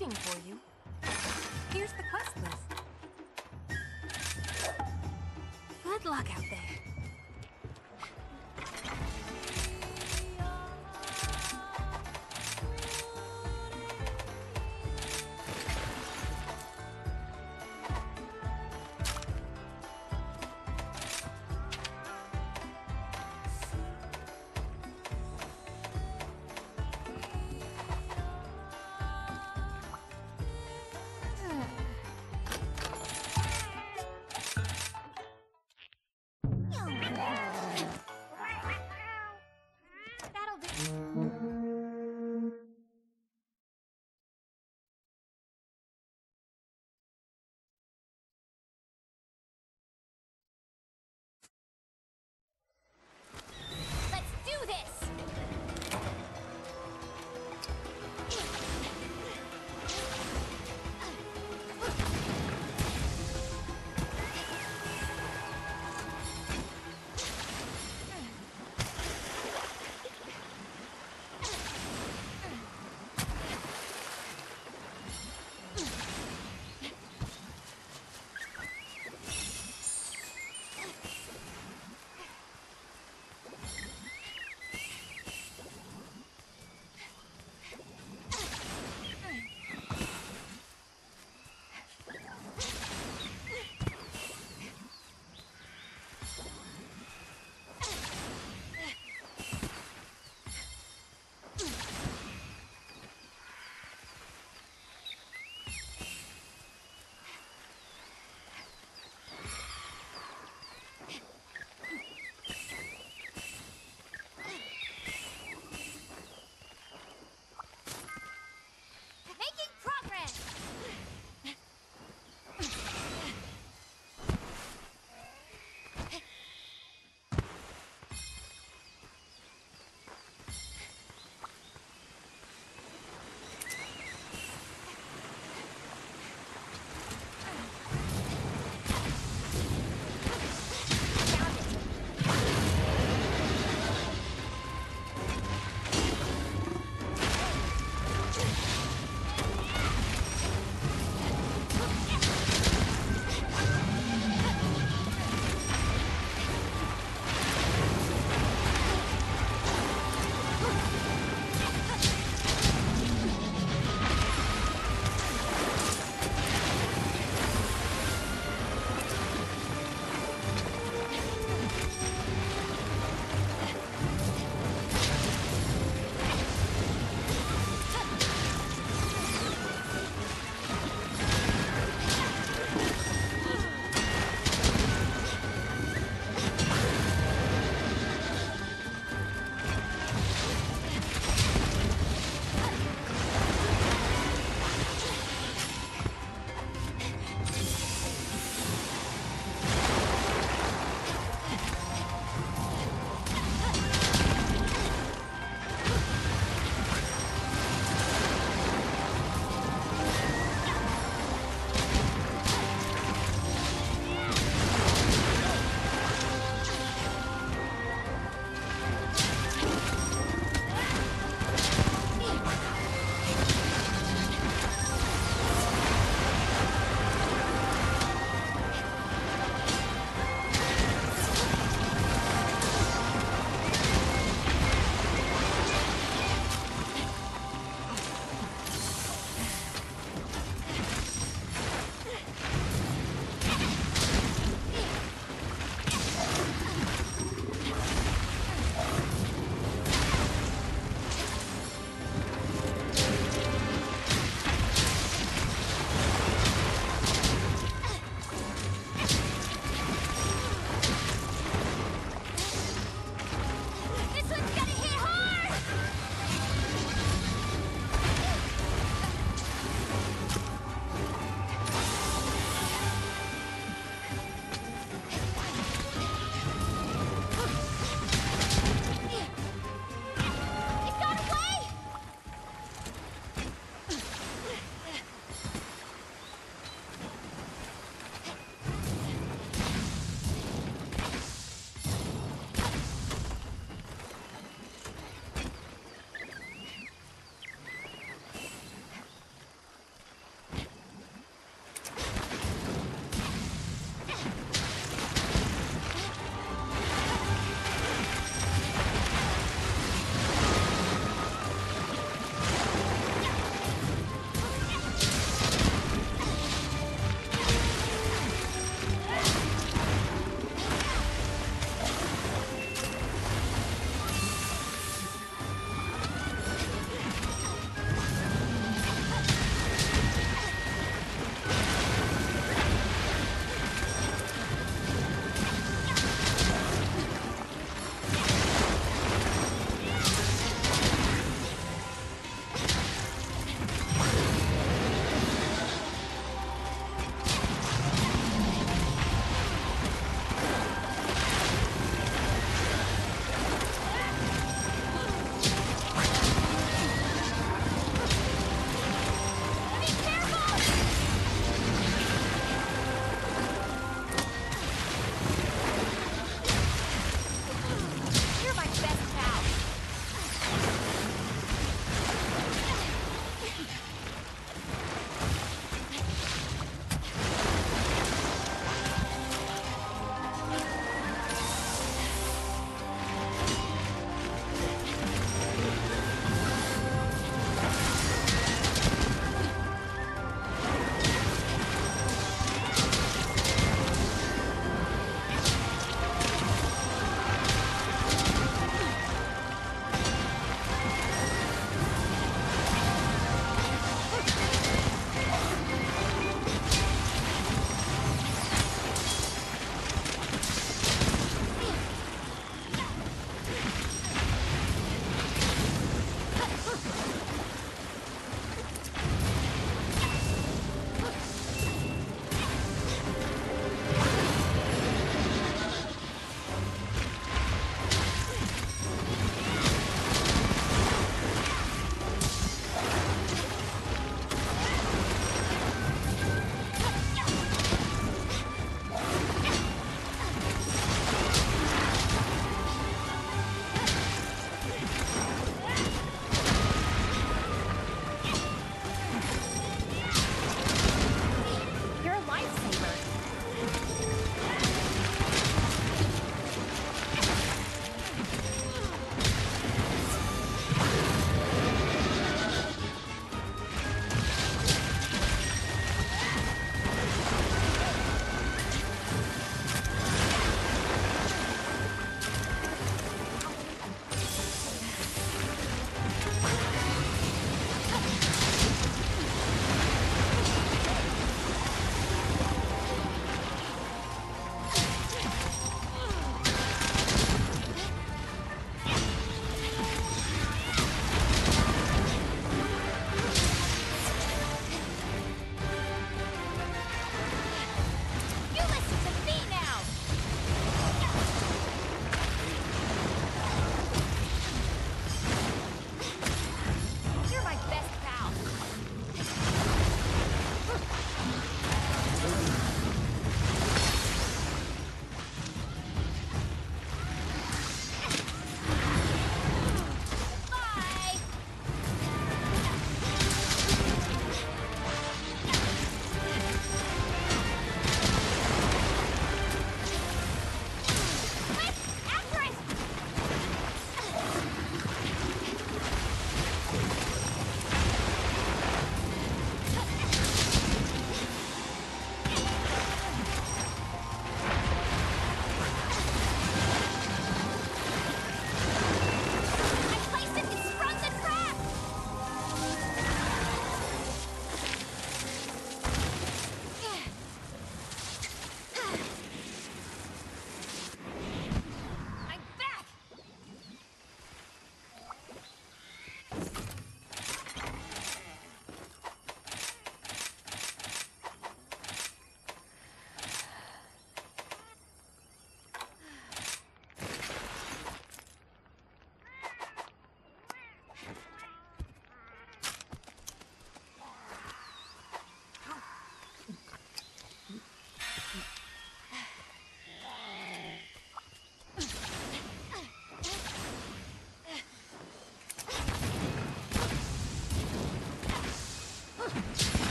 waiting for you.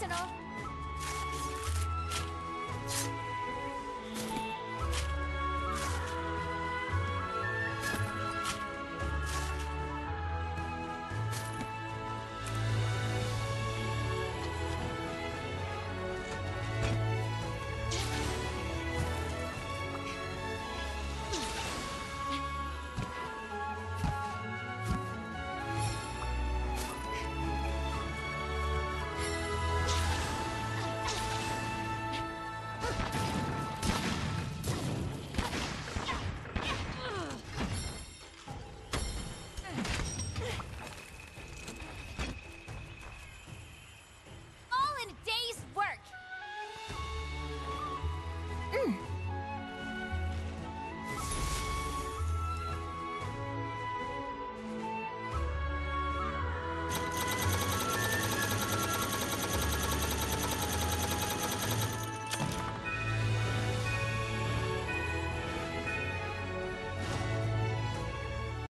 Arsenal!